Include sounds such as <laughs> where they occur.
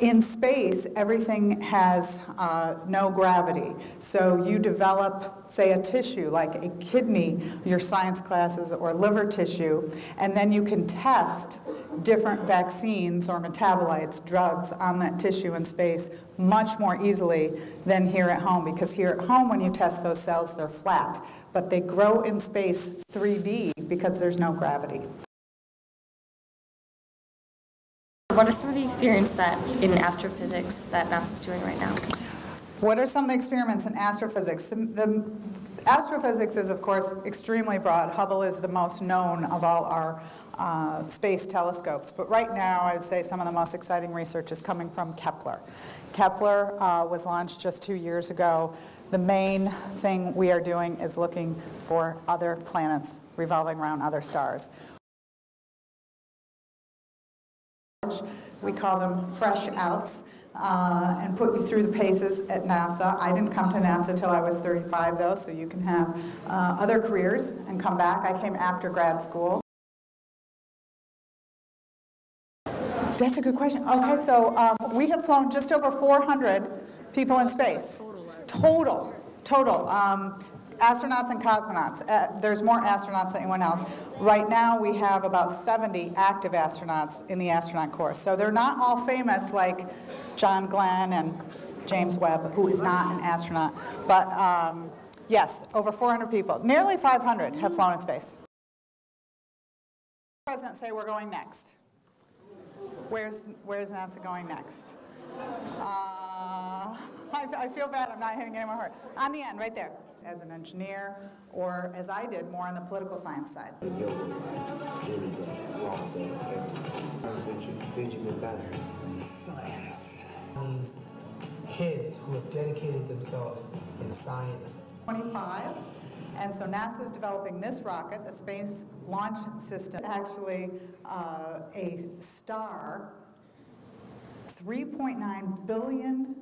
in space, everything has uh, no gravity. So you develop, say, a tissue like a kidney, your science classes, or liver tissue, and then you can test different vaccines or metabolites, drugs on that tissue in space much more easily than here at home because here at home when you test those cells they're flat but they grow in space 3D because there's no gravity. What are some of the experiments that in astrophysics that NASA is doing right now? What are some of the experiments in astrophysics? The, the, astrophysics is, of course, extremely broad. Hubble is the most known of all our uh, space telescopes. But right now, I would say some of the most exciting research is coming from Kepler. Kepler uh, was launched just two years ago. The main thing we are doing is looking for other planets revolving around other stars. We call them fresh outs. Uh, and put you through the paces at NASA. I didn't come to NASA till I was 35 though, so you can have uh, other careers and come back. I came after grad school. That's a good question. Okay, so um, we have flown just over 400 people in space. Total, total. Um, astronauts and cosmonauts. Uh, there's more astronauts than anyone else. Right now, we have about 70 active astronauts in the astronaut corps. So they're not all famous like John Glenn and James Webb, who is not an astronaut. But um, yes, over 400 people. Nearly 500 have flown in space. President say we're going next. Where's, where's NASA going next? Uh, <laughs> I, I, feel bad I'm not hitting anyone hard. On the end, right there, as an engineer, or as I did, more on the political science side. Science. These kids who have dedicated themselves in science. 25. And so NASA is developing this rocket, the Space Launch System, actually uh, a star 3.9 billion